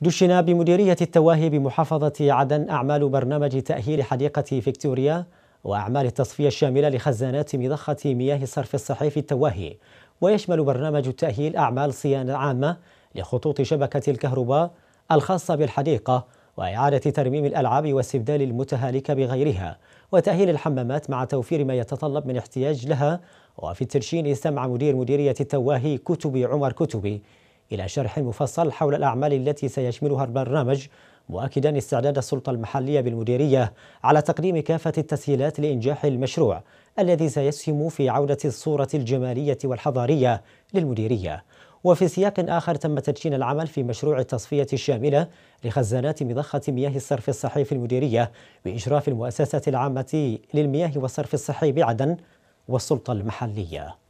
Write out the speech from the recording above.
دشن بمديرية التواهي بمحافظة عدن أعمال برنامج تأهيل حديقة فيكتوريا وأعمال التصفية الشاملة لخزانات مضخة مياه الصرف الصحي في التواهي. ويشمل برنامج التأهيل أعمال صيانة عامة لخطوط شبكة الكهرباء الخاصة بالحديقة وإعادة ترميم الألعاب واستبدال المتهالكة بغيرها وتأهيل الحمامات مع توفير ما يتطلب من احتياج لها. وفي الترشين استمع مدير مديرية التواهي كتبي عمر كتبي إلى شرح مفصل حول الأعمال التي سيشملها البرنامج مؤكدا استعداد السلطة المحلية بالمديرية على تقديم كافة التسهيلات لإنجاح المشروع الذي سيسهم في عودة الصورة الجمالية والحضارية للمديرية. وفي سياق آخر تم تدشين العمل في مشروع التصفية الشاملة لخزانات مضخة مياه الصرف الصحي في المديرية بإشراف المؤسسة العامة للمياه والصرف الصحي بعدن والسلطة المحلية.